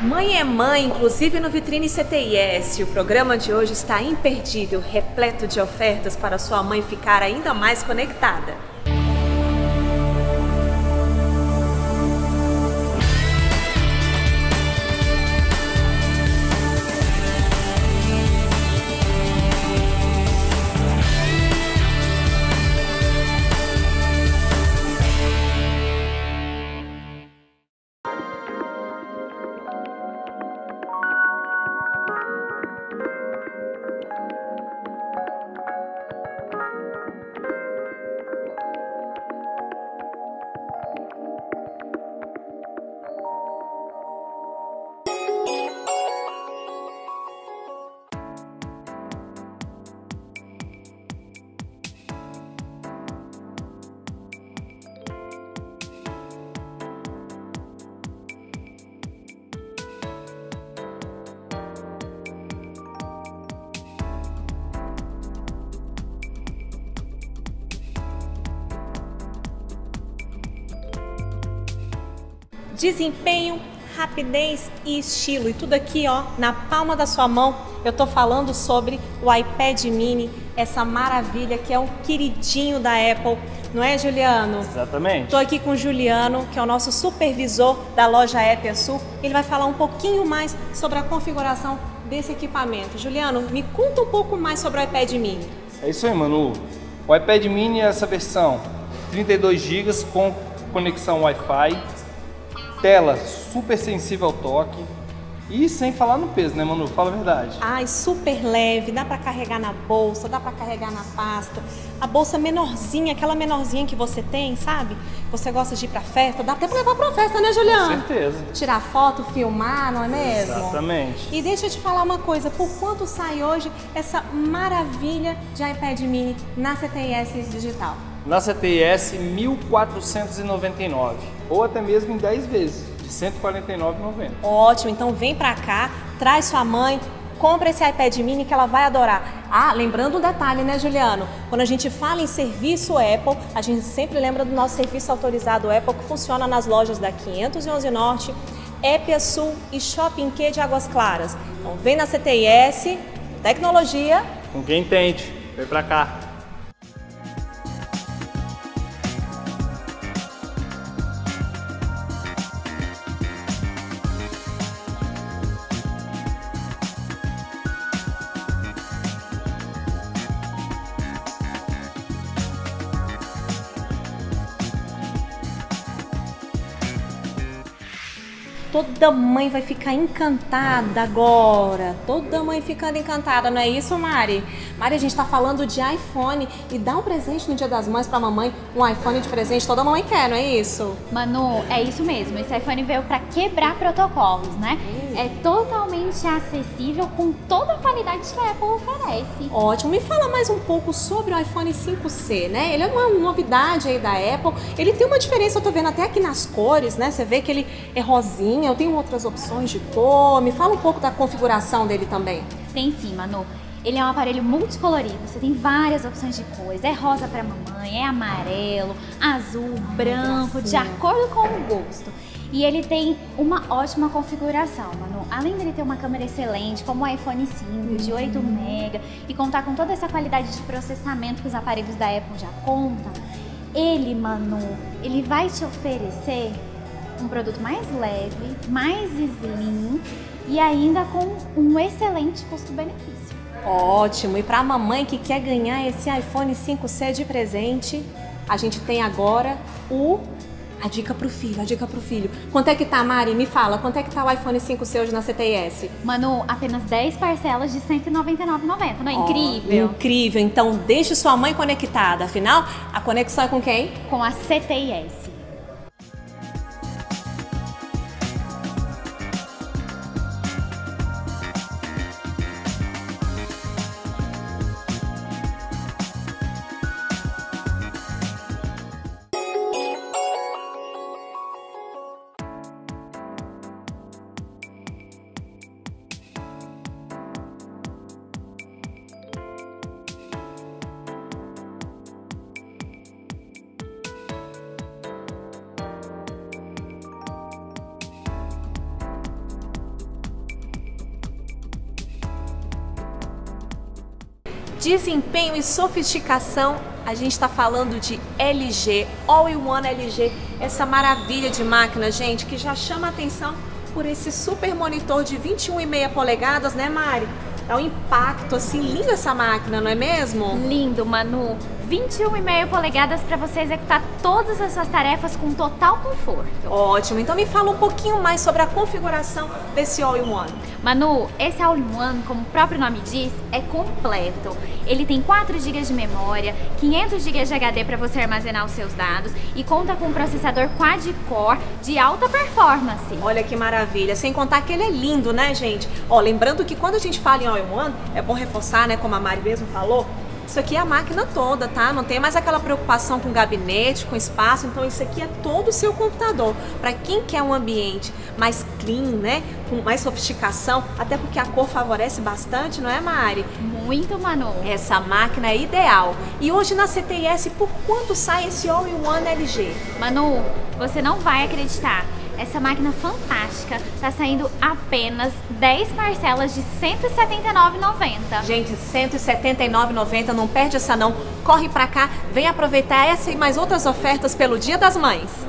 Mãe é mãe, inclusive no Vitrine CTIS. O programa de hoje está imperdível, repleto de ofertas para sua mãe ficar ainda mais conectada. Desempenho, rapidez e estilo. E tudo aqui, ó, na palma da sua mão. Eu tô falando sobre o iPad mini, essa maravilha que é um queridinho da Apple. Não é, Juliano? Exatamente. Estou aqui com o Juliano, que é o nosso supervisor da loja Apple Sul. Ele vai falar um pouquinho mais sobre a configuração desse equipamento. Juliano, me conta um pouco mais sobre o iPad mini. É isso aí, Manu. O iPad mini é essa versão 32 GB com conexão Wi-Fi, tela super sensível ao toque e sem falar no peso, né, Manu? Fala a verdade. Ai, super leve, dá para carregar na bolsa, dá para carregar na pasta. A bolsa menorzinha, aquela menorzinha que você tem, sabe? Você gosta de ir pra festa, dá até pra levar pra festa, né, Juliano? Com certeza. Tirar foto, filmar, não é mesmo? Exatamente. E deixa eu te falar uma coisa, por quanto sai hoje essa maravilha de iPad mini na CTIS Digital? Na CTIS, 1.499 ou até mesmo em 10 vezes, de 149,90. Ótimo, então vem pra cá, traz sua mãe, compra esse iPad mini que ela vai adorar. Ah, lembrando um detalhe, né, Juliano? Quando a gente fala em serviço Apple, a gente sempre lembra do nosso serviço autorizado Apple que funciona nas lojas da 511 Norte, Epia Sul e Shopping Q de Águas Claras. Então vem na CTIS, tecnologia. Com quem entende, vem pra cá. Toda mãe vai ficar encantada agora. Toda mãe ficando encantada, não é isso, Mari? Mari, a gente está falando de iPhone e dá um presente no Dia das Mães para mamãe, um iPhone de presente, toda mãe quer, não é isso? Manu, é isso mesmo. Esse iPhone veio para quebrar protocolos, né? Hum. É totalmente acessível com toda a qualidade que a Apple oferece. Ótimo. Me fala mais um pouco sobre o iPhone 5C, né? Ele é uma novidade aí da Apple. Ele tem uma diferença, eu tô vendo até aqui nas cores, né? Você vê que ele é rosinha, eu tenho outras opções de cor. Me fala um pouco da configuração dele também. Tem sim, Manu. Ele é um aparelho multicolorido, você tem várias opções de cores. É rosa para mamãe, é amarelo, azul, branco, de acordo com o gosto. E ele tem uma ótima configuração, Manu. Além dele ter uma câmera excelente, como o iPhone 5 de 8 MB e contar com toda essa qualidade de processamento que os aparelhos da Apple já contam, ele, Manu, ele vai te oferecer um produto mais leve, mais slim e ainda com um excelente custo-benefício. Ótimo! E para a mamãe que quer ganhar esse iPhone 5C de presente, a gente tem agora o a dica pro filho, a dica pro filho. Quanto é que tá, Mari? Me fala, quanto é que tá o iPhone 5C hoje na CTS? Manu, apenas 10 parcelas de R$ 199,90, não é oh, incrível? Incrível, então deixe sua mãe conectada, afinal, a conexão é com quem? Com a CTS. Desempenho e sofisticação, a gente está falando de LG, All-in-One LG, essa maravilha de máquina, gente, que já chama atenção por esse super monitor de 21,5 polegadas, né, Mari? É um impacto, assim, lindo essa máquina, não é mesmo? Lindo, Manu. 21,5 polegadas para você executar todas as suas tarefas com total conforto. Ótimo, então me fala um pouquinho mais sobre a configuração desse All-in-One. Manu, esse All-in-One, como o próprio nome diz, é completo. Ele tem 4 GB de memória, 500 GB de HD para você armazenar os seus dados e conta com um processador quad-core de alta performance. Olha que maravilha, sem contar que ele é lindo, né, gente? Ó, lembrando que quando a gente fala em All-in-One, é bom reforçar, né, como a Mari mesmo falou, isso aqui é a máquina toda, tá? Não tem mais aquela preocupação com gabinete, com espaço. Então isso aqui é todo o seu computador. Para quem quer um ambiente mais né? Com mais sofisticação, até porque a cor favorece bastante, não é, Mari? Muito, Manu. Essa máquina é ideal. E hoje na CTS, por quanto sai esse All-in-One LG? Manu, você não vai acreditar. Essa máquina fantástica está saindo apenas 10 parcelas de R$ 179,90. Gente, R$ 179,90, não perde essa não. Corre pra cá, vem aproveitar essa e mais outras ofertas pelo Dia das Mães.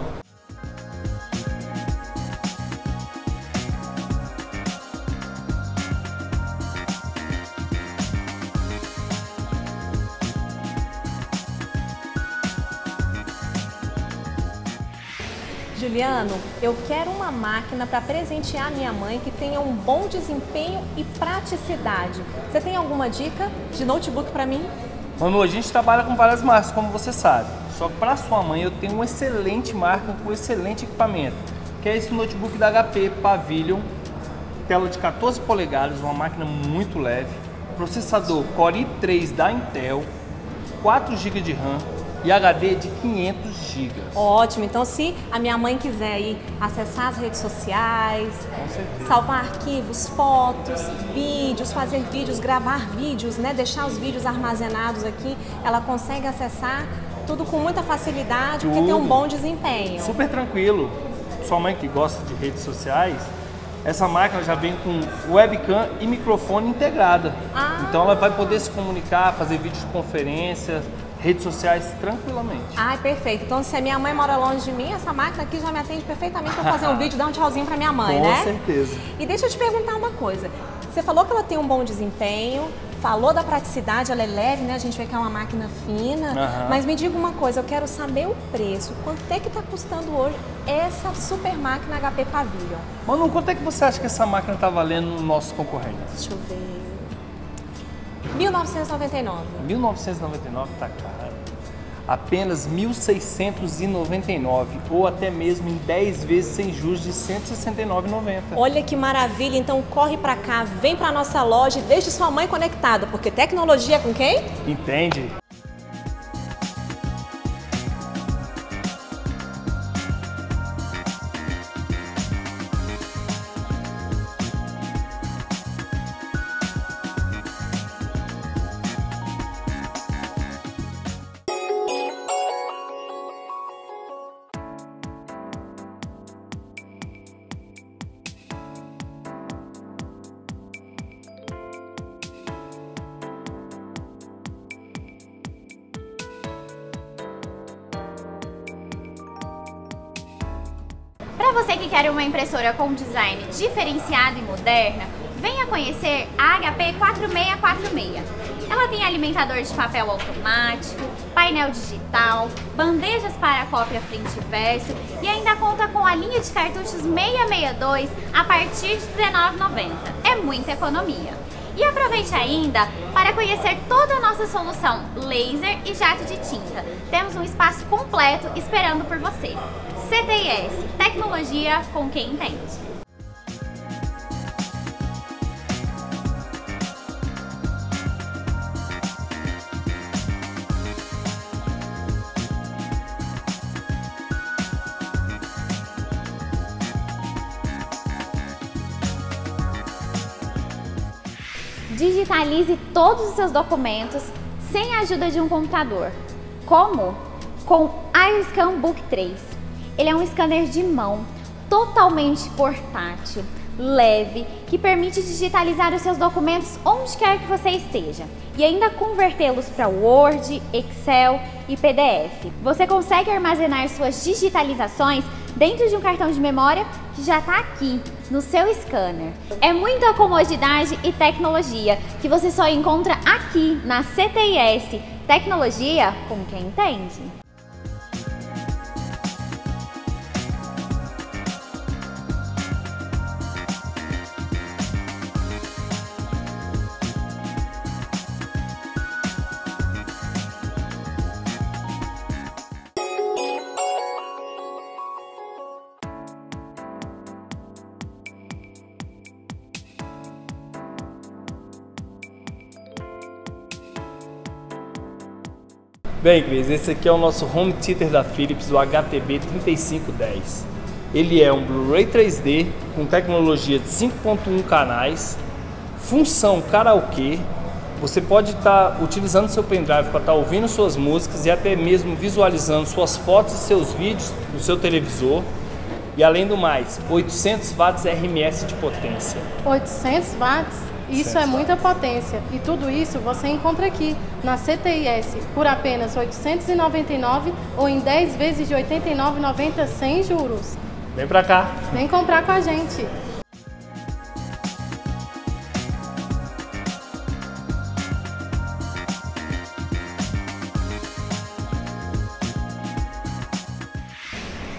Juliano, eu quero uma máquina para presentear minha mãe que tenha um bom desempenho e praticidade. Você tem alguma dica de notebook para mim? Manu, a gente trabalha com várias marcas, como você sabe. Só que para sua mãe eu tenho uma excelente marca com excelente equipamento, que é esse notebook da HP Pavilion, tela de 14 polegadas, uma máquina muito leve, processador Core i3 da Intel, 4 GB de RAM, e HD de 500 GB. Ótimo, então se a minha mãe quiser ir acessar as redes sociais, salvar arquivos, fotos, vídeos, fazer vídeos, gravar vídeos, né, deixar os vídeos armazenados aqui, ela consegue acessar tudo com muita facilidade, tudo. porque tem um bom desempenho. Super tranquilo. Sua mãe que gosta de redes sociais, essa máquina já vem com webcam e microfone integrada. Ah. Então ela vai poder se comunicar, fazer videoconferência, redes sociais tranquilamente. Ai, perfeito. Então, se a minha mãe mora longe de mim, essa máquina aqui já me atende perfeitamente para fazer um vídeo, dar um tchauzinho para minha mãe, Com né? Com certeza. E deixa eu te perguntar uma coisa. Você falou que ela tem um bom desempenho, falou da praticidade, ela é leve, né? A gente vê que é uma máquina fina. Uhum. Mas me diga uma coisa, eu quero saber o preço. Quanto é que está custando hoje essa super máquina HP Pavilion? Manu, quanto é que você acha que essa máquina está valendo nos nossos concorrentes? Deixa eu ver. 1999. 1999 tá caro. Apenas 1.699 ou até mesmo em 10 vezes sem juros de 169,90. Olha que maravilha! Então corre para cá, vem para nossa loja e deixe sua mãe conectada, porque tecnologia é com quem? Entende? Para você que quer uma impressora com design diferenciado e moderna, venha conhecer a HP 4646. Ela tem alimentador de papel automático, painel digital, bandejas para cópia frente e verso e ainda conta com a linha de cartuchos 662 a partir de R$19,90. É muita economia. E aproveite ainda para conhecer toda a nossa solução laser e jato de tinta. Temos um espaço completo esperando por você. CTIS, tecnologia com quem entende. Digitalize todos os seus documentos sem a ajuda de um computador. Como? Com iScan Book 3. Ele é um scanner de mão, totalmente portátil, leve, que permite digitalizar os seus documentos onde quer que você esteja e ainda convertê-los para Word, Excel e PDF. Você consegue armazenar suas digitalizações dentro de um cartão de memória que já está aqui no seu scanner. É muita comodidade e tecnologia que você só encontra aqui na CTIS. Tecnologia com quem entende. Bem, Cris, esse aqui é o nosso home theater da Philips, o HTB 3510. Ele é um Blu-ray 3D com tecnologia de 5.1 canais, função karaokê. Você pode estar tá utilizando seu pendrive para estar tá ouvindo suas músicas e até mesmo visualizando suas fotos e seus vídeos no seu televisor. E além do mais, 800 watts RMS de potência. 800 watts? Isso é muita potência e tudo isso você encontra aqui na CTIS por apenas 899 ou em 10 vezes de 89,90 sem juros. Vem pra cá. Vem comprar com a gente.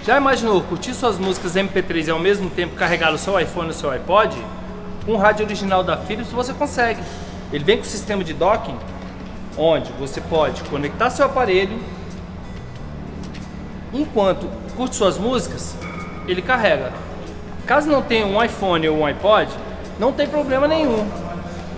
Já imaginou curtir suas músicas MP3 e ao mesmo tempo carregar o seu iPhone e o seu iPod? Com o rádio original da Philips você consegue. Ele vem com o sistema de docking, onde você pode conectar seu aparelho, enquanto curte suas músicas, ele carrega. Caso não tenha um iPhone ou um iPod, não tem problema nenhum.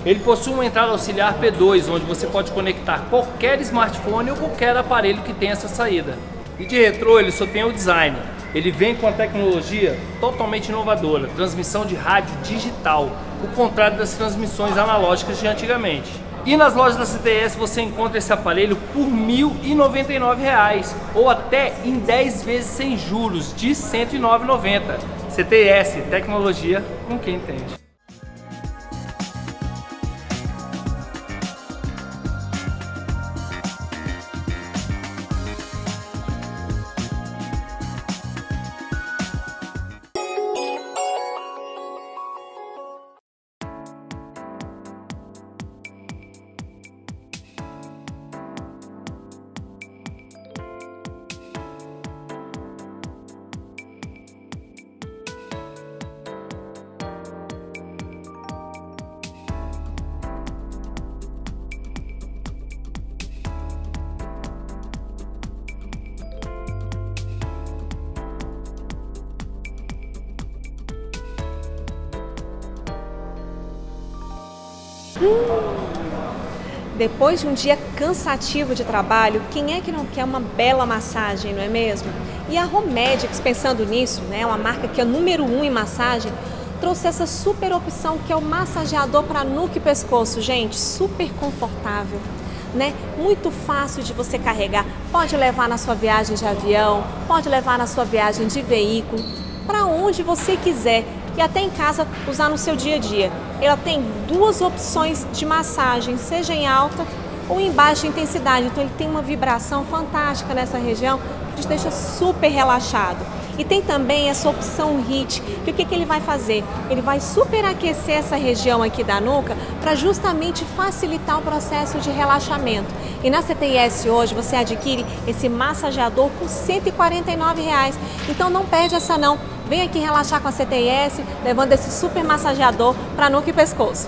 Ele possui uma entrada auxiliar P2, onde você pode conectar qualquer smartphone ou qualquer aparelho que tenha essa saída. E de retrô ele só tem o design, ele vem com a tecnologia totalmente inovadora, transmissão de rádio digital, o contrário das transmissões analógicas de antigamente. E nas lojas da CTS você encontra esse aparelho por R$ 1.099 ou até em 10 vezes sem juros de R$ 109,90. CTS, tecnologia com quem entende. Depois de um dia cansativo de trabalho, quem é que não quer uma bela massagem, não é mesmo? E a Romedics, pensando nisso, né, uma marca que é número um em massagem, trouxe essa super opção que é o massageador para nuca e pescoço, gente, super confortável. Né? Muito fácil de você carregar. Pode levar na sua viagem de avião, pode levar na sua viagem de veículo, para onde você quiser e até em casa usar no seu dia a dia. Ela tem duas opções de massagem, seja em alta ou em baixa intensidade. Então ele tem uma vibração fantástica nessa região que te deixa super relaxado. E tem também essa opção HIT, que o que, que ele vai fazer? Ele vai superaquecer essa região aqui da nuca para justamente facilitar o processo de relaxamento. E na CTIS hoje você adquire esse massageador por 149 reais. Então não perde essa não. Vem aqui relaxar com a CTS, levando esse super massageador para nuca e pescoço.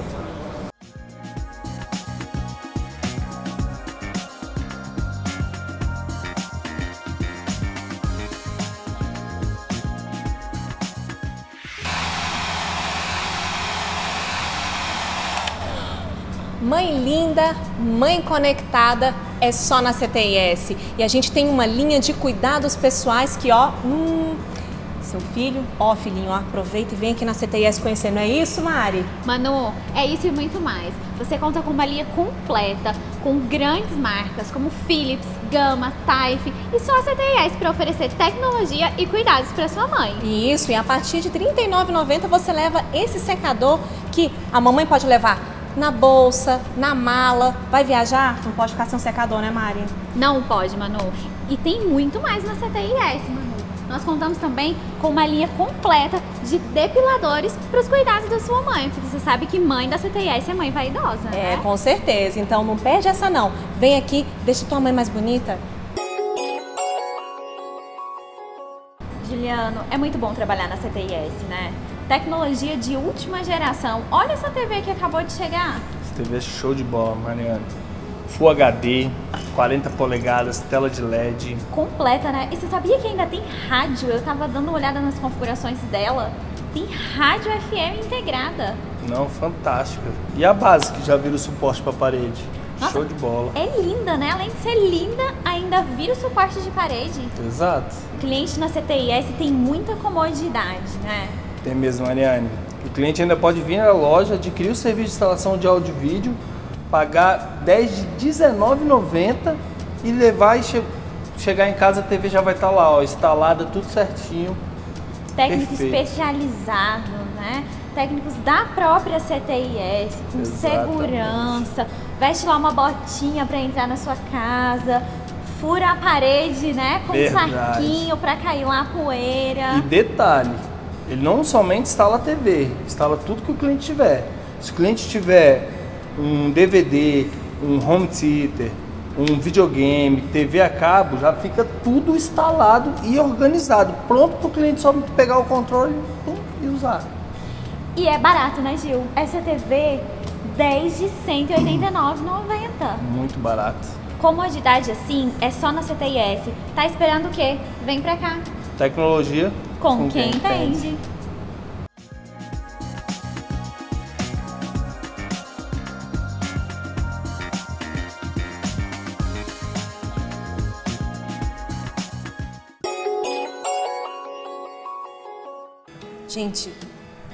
Mãe linda, mãe conectada é só na CTIS. E a gente tem uma linha de cuidados pessoais que, ó, hum, seu filho. Ó, oh, filhinho, aproveita e vem aqui na CTIS conhecer, não é isso, Mari? Manu, é isso e muito mais. Você conta com uma linha completa, com grandes marcas como Philips, Gama, Taif e só a CTIS para oferecer tecnologia e cuidados para sua mãe. Isso, e a partir de R$ 39,90 você leva esse secador que a mamãe pode levar na bolsa, na mala. Vai viajar? Não pode ficar sem um secador, né, Mari? Não pode, Manu. E tem muito mais na CTIS, Manu. Nós contamos também com uma linha completa de depiladores para os cuidados da sua mãe, porque você sabe que mãe da CTIS é mãe vaidosa, né? É, com certeza. Então não perde essa não. Vem aqui, deixa tua mãe mais bonita. Juliano, é muito bom trabalhar na CTIS, né? Tecnologia de última geração. Olha essa TV que acabou de chegar. Essa TV é show de bola, Mariana. Full HD, 40 polegadas, tela de LED. Completa, né? E você sabia que ainda tem rádio? Eu tava dando uma olhada nas configurações dela. Tem rádio FM integrada. Não, fantástica. E a base, que já vira o suporte para parede. Nossa, Show de bola. É linda, né? Além de ser linda, ainda vira o suporte de parede. Exato. O cliente na CTIS tem muita comodidade, né? Tem mesmo, Mariane. O cliente ainda pode vir à loja, adquirir o serviço de instalação de áudio e vídeo pagar 10 de R$19,90 e levar e che chegar em casa a TV já vai estar tá lá, ó, instalada, tudo certinho. Técnico Perfeito. especializado, né? Técnicos da própria CTIS, com Exatamente. segurança, veste lá uma botinha para entrar na sua casa, fura a parede, né, com Verdade. um saquinho para cair lá a poeira. E detalhe, ele não somente instala a TV, instala tudo que o cliente tiver. Se o cliente tiver um DVD, um home theater, um videogame, TV a cabo, já fica tudo instalado e organizado, pronto para o cliente só pegar o controle e usar. E é barato, né, Gil? Essa TV 10 de 189,90. Muito barato. Comodidade assim é só na CTIS. Tá esperando o quê? Vem pra cá. Tecnologia com, com quem, quem entende. entende. Gente,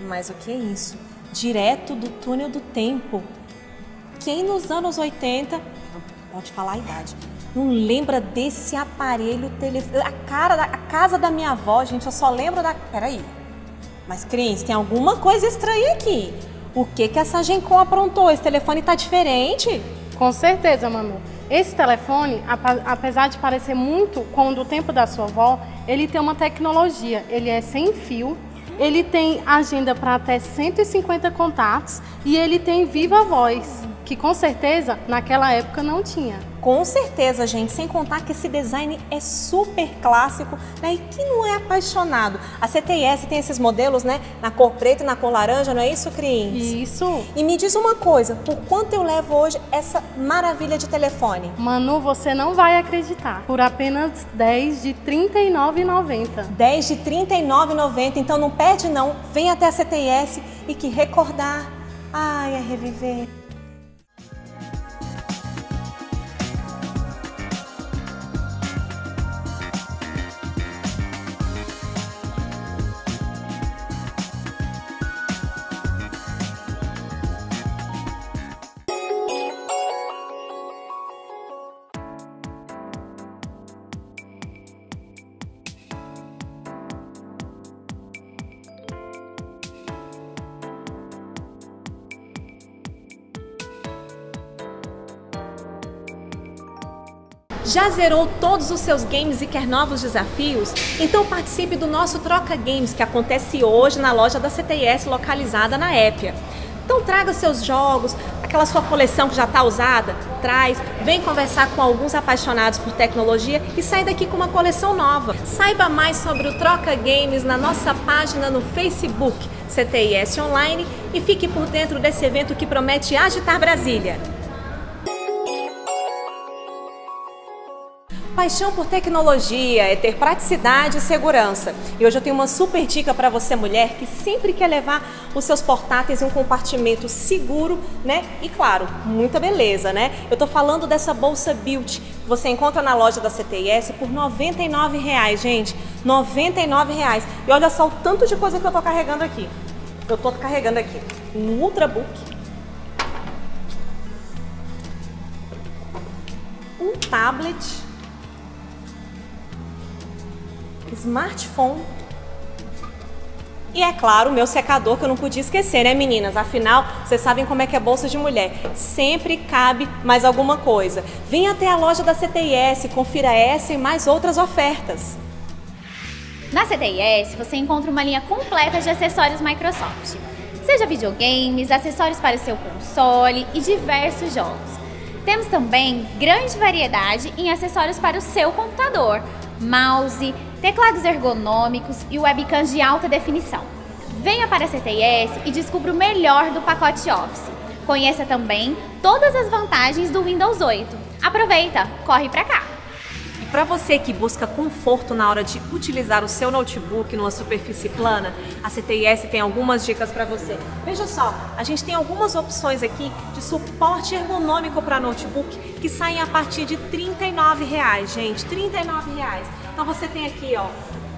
mas o que é isso? Direto do túnel do tempo. Quem nos anos 80, pode falar a idade, não lembra desse aparelho telefone? A cara, da, a casa da minha avó, gente, eu só lembro da. Peraí. Mas, Cris, tem alguma coisa estranha aqui. O que que essa Gencom aprontou? Esse telefone tá diferente? Com certeza, Manu. Esse telefone, apesar de parecer muito com o do tempo da sua avó, ele tem uma tecnologia. Ele é sem fio, ele tem agenda para até 150 contatos e ele tem viva voz, que com certeza naquela época não tinha. Com certeza, gente, sem contar que esse design é super clássico, né? E que não é apaixonado. A CTS tem esses modelos, né? Na cor preta e na cor laranja, não é isso, Cris? Isso. E me diz uma coisa, por quanto eu levo hoje essa maravilha de telefone? Manu, você não vai acreditar. Por apenas 10 de R$ 39,90. 10 de R$ 39,90, então não perde não. Vem até a CTS e que recordar. Ai, é reviver. Já zerou todos os seus games e quer novos desafios? Então participe do nosso Troca Games que acontece hoje na loja da CTS localizada na Épia. Então traga seus jogos, aquela sua coleção que já está usada, traz, vem conversar com alguns apaixonados por tecnologia e sai daqui com uma coleção nova. Saiba mais sobre o Troca Games na nossa página no Facebook, CTIS Online, e fique por dentro desse evento que promete agitar Brasília. Paixão por tecnologia é ter praticidade e segurança. E hoje eu tenho uma super dica para você, mulher, que sempre quer levar os seus portáteis em um compartimento seguro, né? E claro, muita beleza, né? Eu tô falando dessa bolsa Beauty que você encontra na loja da CTS por 99 reais, gente. 99 reais. E olha só o tanto de coisa que eu tô carregando aqui. Eu tô carregando aqui um Ultrabook, um tablet smartphone. E é claro, o meu secador que eu não podia esquecer, né, meninas? Afinal, vocês sabem como é que é bolsa de mulher. Sempre cabe mais alguma coisa. Venha até a loja da CTIS, confira essa e mais outras ofertas. Na CTIS, você encontra uma linha completa de acessórios Microsoft. Seja videogames, acessórios para o seu console e diversos jogos. Temos também grande variedade em acessórios para o seu computador, mouse, teclados ergonômicos e webcams de alta definição. Venha para a CTIS e descubra o melhor do pacote Office. Conheça também todas as vantagens do Windows 8. Aproveita, corre para cá! E para você que busca conforto na hora de utilizar o seu notebook numa superfície plana, a CTIS tem algumas dicas para você. Veja só, a gente tem algumas opções aqui de suporte ergonômico para notebook que saem a partir de 39 reais, gente, R$ 39. Então você tem aqui, ó,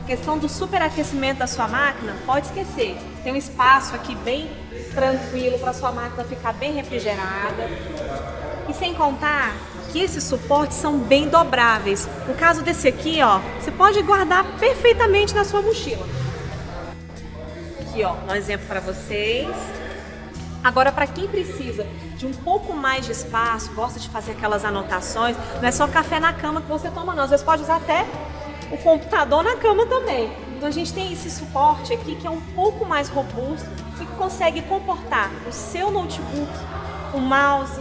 questão do superaquecimento da sua máquina, pode esquecer. Tem um espaço aqui bem tranquilo para sua máquina ficar bem refrigerada. E sem contar que esses suportes são bem dobráveis. No caso desse aqui, ó, você pode guardar perfeitamente na sua mochila. Aqui, ó, um exemplo para vocês. Agora, para quem precisa de um pouco mais de espaço, gosta de fazer aquelas anotações, não é só café na cama que você toma, não. Às vezes pode usar até o computador na cama também. Então a gente tem esse suporte aqui que é um pouco mais robusto e que consegue comportar o seu notebook, o mouse,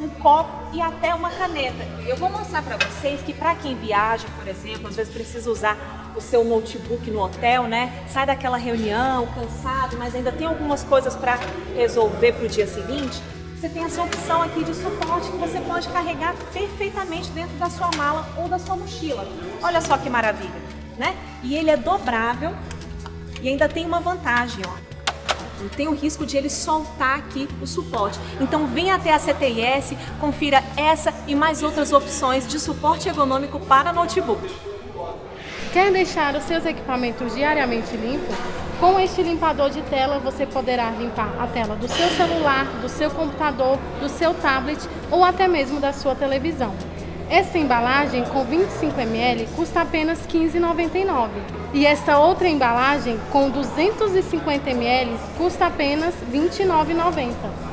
um copo e até uma caneta. Eu vou mostrar para vocês que para quem viaja, por exemplo, às vezes precisa usar o seu notebook no hotel, né? Sai daquela reunião cansado, mas ainda tem algumas coisas para resolver para o dia seguinte você tem essa opção aqui de suporte que você pode carregar perfeitamente dentro da sua mala ou da sua mochila. Olha só que maravilha, né? E ele é dobrável e ainda tem uma vantagem, ó. Não tem o risco de ele soltar aqui o suporte. Então venha até a CTIS, confira essa e mais outras opções de suporte ergonômico para notebook. Quer deixar os seus equipamentos diariamente limpos? Com este limpador de tela, você poderá limpar a tela do seu celular, do seu computador, do seu tablet ou até mesmo da sua televisão. Esta embalagem com 25 ml custa apenas R$ 15,99 e esta outra embalagem com 250 ml custa apenas R$ 29,90.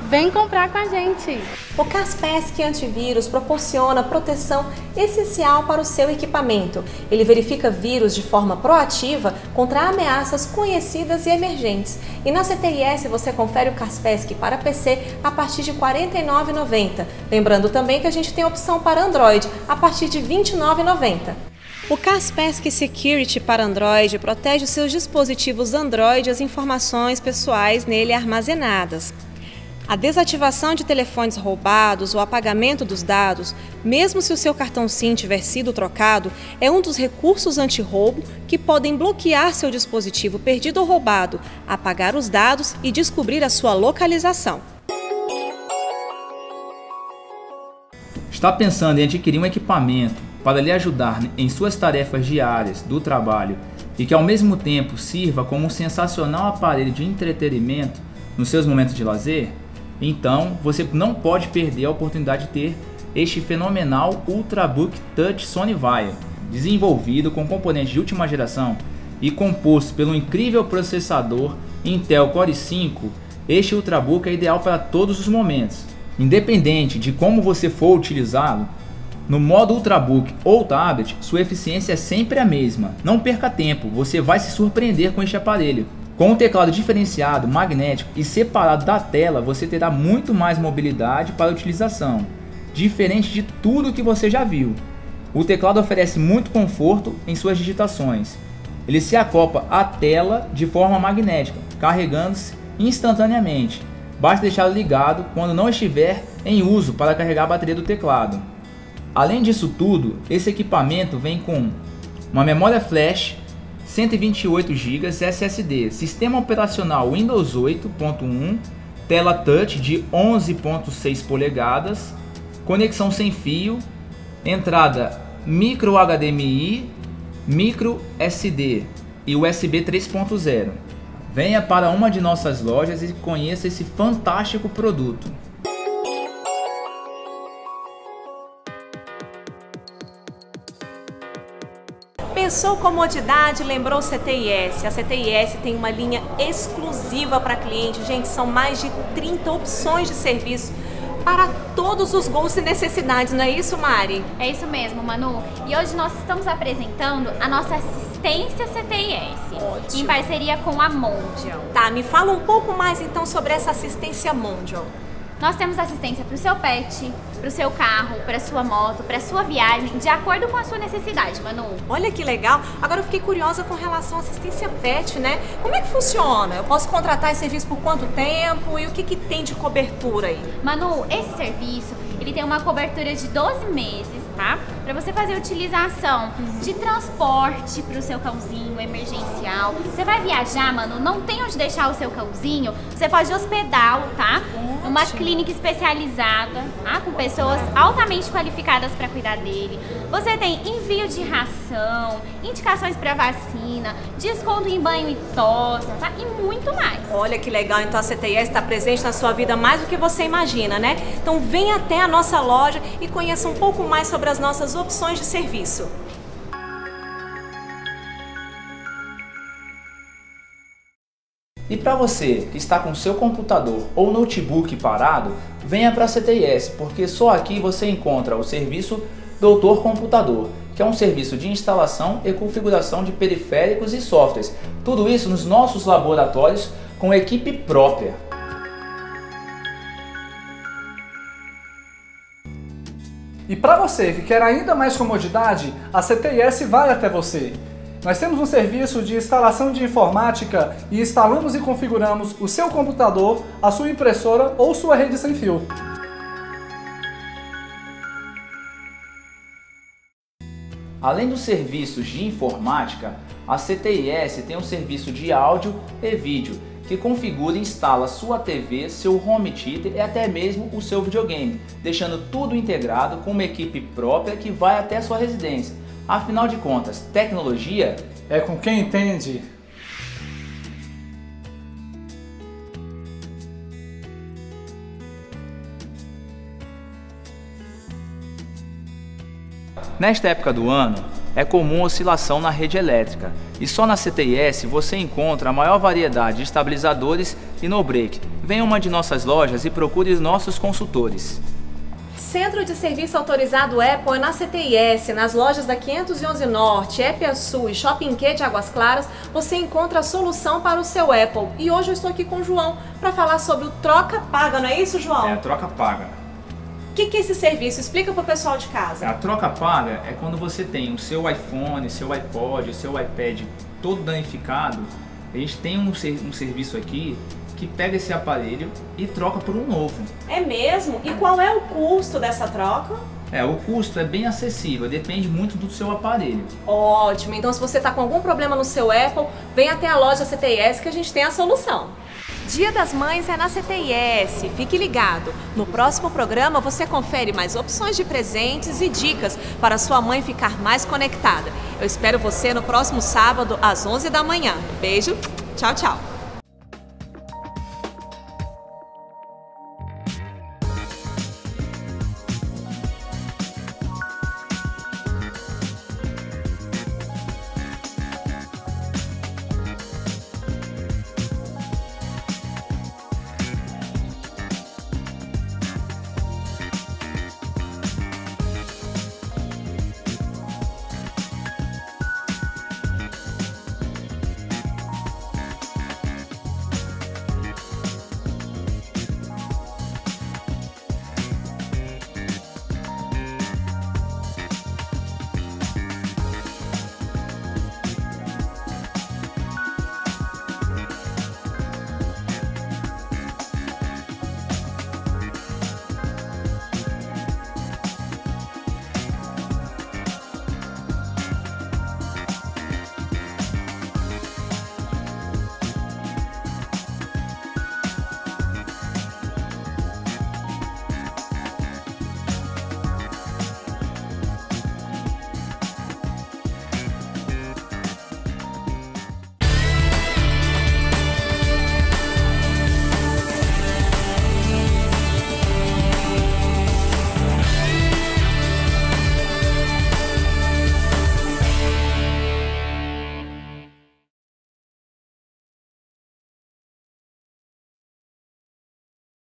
Vem comprar com a gente! O Caspesc Antivírus proporciona proteção essencial para o seu equipamento. Ele verifica vírus de forma proativa contra ameaças conhecidas e emergentes. E na CTIS você confere o Caspesc para PC a partir de R$ 49,90. Lembrando também que a gente tem opção para Android a partir de R$ 29,90. O Kaspersky Security para Android protege os seus dispositivos Android e as informações pessoais nele armazenadas. A desativação de telefones roubados ou apagamento dos dados, mesmo se o seu cartão SIM tiver sido trocado, é um dos recursos anti-roubo que podem bloquear seu dispositivo perdido ou roubado, apagar os dados e descobrir a sua localização. Está pensando em adquirir um equipamento para lhe ajudar em suas tarefas diárias do trabalho e que ao mesmo tempo sirva como um sensacional aparelho de entretenimento nos seus momentos de lazer? Então, você não pode perder a oportunidade de ter este fenomenal Ultrabook Touch Sony Vaio, desenvolvido com componentes de última geração e composto pelo incrível processador Intel Core i5. Este Ultrabook é ideal para todos os momentos, independente de como você for utilizá-lo. No modo Ultrabook ou tablet, sua eficiência é sempre a mesma. Não perca tempo, você vai se surpreender com este aparelho. Com um teclado diferenciado, magnético e separado da tela, você terá muito mais mobilidade para a utilização, diferente de tudo que você já viu. O teclado oferece muito conforto em suas digitações. Ele se acopla à tela de forma magnética, carregando-se instantaneamente. Basta deixá-lo ligado quando não estiver em uso para carregar a bateria do teclado. Além disso tudo, esse equipamento vem com uma memória flash 128 GB SSD, sistema operacional Windows 8.1, tela touch de 11.6 polegadas, conexão sem fio, entrada micro HDMI, micro SD e USB 3.0. Venha para uma de nossas lojas e conheça esse fantástico produto. Pensou comodidade, lembrou CTIS. A CTIS tem uma linha exclusiva para cliente. Gente, são mais de 30 opções de serviço para todos os gostos e necessidades, não é isso, Mari? É isso mesmo, Manu. E hoje nós estamos apresentando a nossa assistência CTIS, Ótimo. em parceria com a Mondial. Tá, me fala um pouco mais então sobre essa assistência Mondial. Nós temos assistência para o seu pet, para o seu carro, para sua moto, para sua viagem, de acordo com a sua necessidade, Manu. Olha que legal. Agora eu fiquei curiosa com relação à assistência pet, né? Como é que funciona? Eu posso contratar esse serviço por quanto tempo e o que, que tem de cobertura aí? Manu, esse serviço, ele tem uma cobertura de 12 meses, tá? Para você fazer utilização de transporte para o seu cãozinho emergencial. Você vai viajar, Manu, não tem onde deixar o seu cãozinho, você pode hospedá-lo, tá? Numa clínica especializada, tá? Com pessoas altamente qualificadas para cuidar dele. Você tem envio de ração, indicações para vacina, desconto em banho e tosa, tá? E muito mais. Olha que legal, então a CTIS está presente na sua vida mais do que você imagina, né? Então vem até a nossa loja e conheça um pouco mais sobre as nossas opções de serviço. E para você que está com seu computador ou notebook parado, venha para a CTIS, porque só aqui você encontra o serviço Doutor Computador, que é um serviço de instalação e configuração de periféricos e softwares. Tudo isso nos nossos laboratórios com equipe própria. E para você que quer ainda mais comodidade, a CTIS vai até você. Nós temos um serviço de instalação de informática e instalamos e configuramos o seu computador, a sua impressora ou sua rede sem fio. Além dos serviços de informática, a CTIS tem um serviço de áudio e vídeo que configura e instala sua TV, seu home theater e até mesmo o seu videogame, deixando tudo integrado com uma equipe própria que vai até sua residência. Afinal de contas, tecnologia É com quem entende. Nesta época do ano, é comum oscilação na rede elétrica e só na CTIS você encontra a maior variedade de estabilizadores e no-break. Venha a uma de nossas lojas e procure nossos consultores. Centro de Serviço Autorizado Apple é na CTIS, nas lojas da 511 Norte, Epia Sul e Shopping Q de Águas Claras, você encontra a solução para o seu Apple. E hoje eu estou aqui com o João para falar sobre o troca-paga, não é isso, João? É a troca paga. O que, que é esse serviço? Explica para o pessoal de casa. A troca paga é quando você tem o seu iPhone, seu iPod, o seu iPad todo danificado. A gente tem um, um serviço aqui que pega esse aparelho e troca por um novo. É mesmo? E qual é o custo dessa troca? É, o custo é bem acessível, depende muito do seu aparelho. Ótimo, então se você está com algum problema no seu Apple, vem até a loja CTIS que a gente tem a solução. Dia das Mães é na CTIS, fique ligado. No próximo programa você confere mais opções de presentes e dicas para sua mãe ficar mais conectada. Eu espero você no próximo sábado às 11 da manhã. Beijo, tchau, tchau.